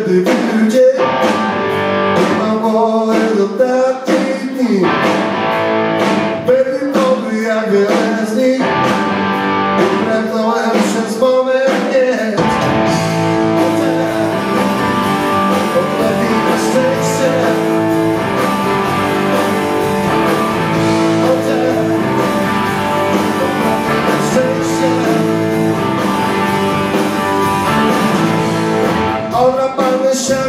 Devi wish I